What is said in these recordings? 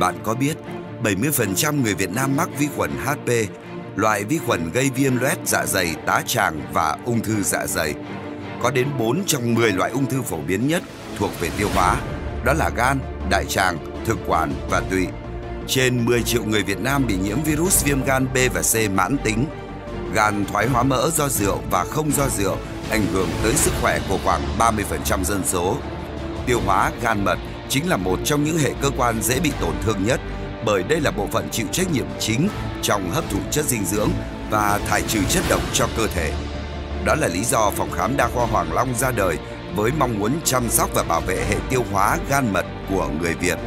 Bạn có biết 70% người Việt Nam mắc vi khuẩn HP, loại vi khuẩn gây viêm loét dạ dày, tá tràng và ung thư dạ dày. Có đến 4 trong 10 loại ung thư phổ biến nhất thuộc về tiêu hóa, đó là gan, đại tràng, thực quản và tụy. Trên 10 triệu người Việt Nam bị nhiễm virus viêm gan B và C mãn tính. Gan thoái hóa mỡ do rượu và không do rượu ảnh hưởng tới sức khỏe của khoảng 30% dân số. Tiêu hóa gan mật chính là một trong những hệ cơ quan dễ bị tổn thương nhất bởi đây là bộ phận chịu trách nhiệm chính trong hấp thụ chất dinh dưỡng và thải trừ chất độc cho cơ thể. Đó là lý do phòng khám đa khoa Hoàng Long ra đời với mong muốn chăm sóc và bảo vệ hệ tiêu hóa gan mật của người Việt.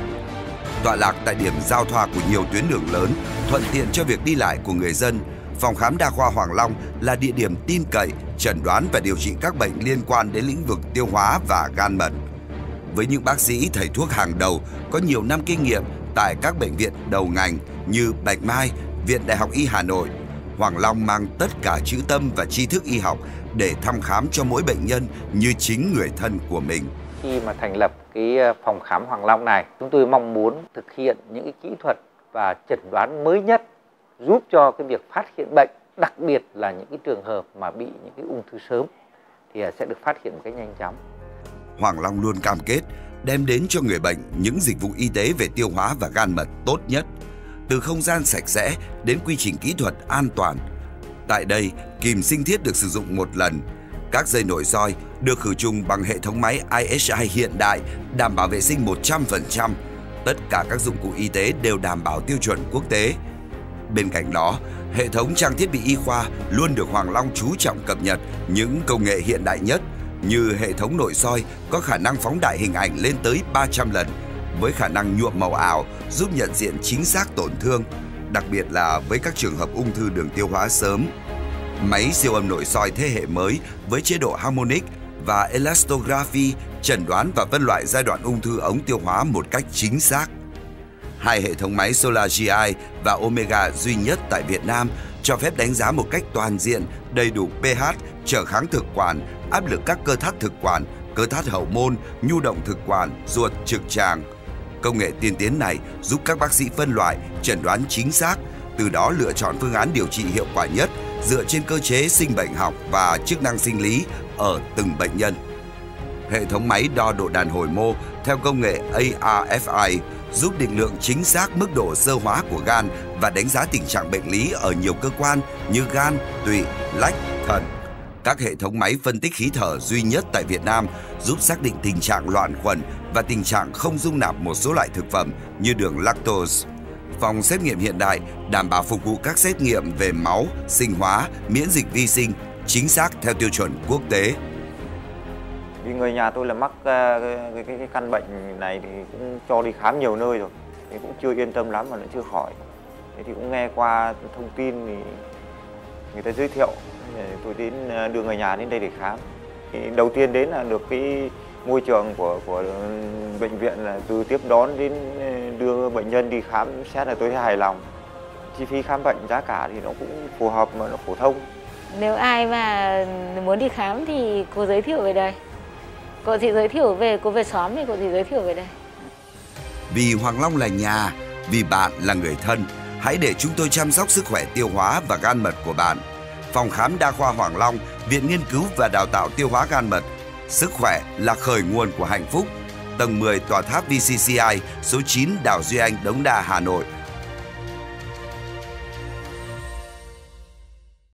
Tọa lạc tại điểm giao thoa của nhiều tuyến đường lớn, thuận tiện cho việc đi lại của người dân, phòng khám đa khoa Hoàng Long là địa điểm tin cậy, chẩn đoán và điều trị các bệnh liên quan đến lĩnh vực tiêu hóa và gan mật. Với những bác sĩ thầy thuốc hàng đầu có nhiều năm kinh nghiệm tại các bệnh viện đầu ngành như Bạch Mai, Viện Đại học Y Hà Nội, Hoàng Long mang tất cả chữ tâm và tri thức y học để thăm khám cho mỗi bệnh nhân như chính người thân của mình. Khi mà thành lập cái ờ, phòng khám Hoàng Long này, chúng tôi mong muốn thực hiện những cái kỹ thuật và chẩn đoán mới nhất giúp cho cái việc phát hiện bệnh, đặc biệt là những cái trường hợp mà bị những cái ung thư sớm thì ờ, sẽ được phát hiện một cách nhanh chóng. Hoàng Long luôn cam kết đem đến cho người bệnh những dịch vụ y tế về tiêu hóa và gan mật tốt nhất, từ không gian sạch sẽ đến quy trình kỹ thuật an toàn. Tại đây, kìm sinh thiết được sử dụng một lần. Các dây nội soi được khử trùng bằng hệ thống máy ISI hiện đại, đảm bảo vệ sinh 100%. Tất cả các dụng cụ y tế đều đảm bảo tiêu chuẩn quốc tế. Bên cạnh đó, hệ thống trang thiết bị y khoa luôn được Hoàng Long chú trọng cập nhật những công nghệ hiện đại nhất – như hệ thống nội soi có khả năng phóng đại hình ảnh lên tới 300 lần với khả năng nhuộm màu ảo giúp nhận diện chính xác tổn thương, đặc biệt là với các trường hợp ung thư đường tiêu hóa sớm. Máy siêu âm nội soi thế hệ mới với chế độ harmonic và elastography chẩn đoán và phân loại giai đoạn ung thư ống tiêu hóa một cách chính xác. Hai hệ thống máy Solar GI và Omega duy nhất tại Việt Nam cho phép đánh giá một cách toàn diện đầy đủ pH, trở kháng thực quản, áp lực các cơ thắt thực quản, cơ thắt hậu môn, nhu động thực quản, ruột, trực tràng. Công nghệ tiên tiến này giúp các bác sĩ phân loại, chẩn đoán chính xác, từ đó lựa chọn phương án điều trị hiệu quả nhất dựa trên cơ chế sinh bệnh học và chức năng sinh lý ở từng bệnh nhân. Hệ thống máy đo độ đàn hồi mô theo công nghệ ARFI giúp định lượng chính xác mức độ sơ hóa của gan và đánh giá tình trạng bệnh lý ở nhiều cơ quan như gan, tụy, lách, thận. Các hệ thống máy phân tích khí thở duy nhất tại Việt Nam giúp xác định tình trạng loạn khuẩn và tình trạng không dung nạp một số loại thực phẩm như đường lactose. Phòng xét nghiệm hiện đại đảm bảo phục vụ các xét nghiệm về máu, sinh hóa, miễn dịch vi sinh, chính xác theo tiêu chuẩn quốc tế. Vì người nhà tôi là mắc ờ, cái, cái, cái căn bệnh này thì cũng cho đi khám nhiều nơi rồi, thì cũng chưa yên tâm lắm mà nó chưa khỏi. Thế thì cũng nghe qua thông tin thì người ta giới thiệu tôi đến ờ, đưa người nhà đến đây để khám. Thì đầu tiên đến là được cái môi trường của của bệnh viện là từ tiếp đón đến ờ, đưa bệnh nhân đi khám xét là tôi thấy hài lòng. Chi phí khám bệnh giá cả thì nó cũng phù hợp mà nó phổ thông. Nếu ai mà muốn đi khám thì cô giới thiệu về đây. Cô thì giới thiệu về cô về xóm thì cô thì giới thiệu về đây. Vì Hoàng Long là nhà vì bạn là người thân hãy để chúng tôi chăm sóc sức khỏe tiêu hóa và gan mật của bạn Phòng khám đa khoa Hoàng Long, Viện Nghiên cứu và Đào tạo Tiêu hóa Gan Mật. Sức khỏe là khởi nguồn của hạnh phúc. Tầng 10 tòa tháp VCCI, số 9 Đào Duy Anh, Đống Đa, Hà Nội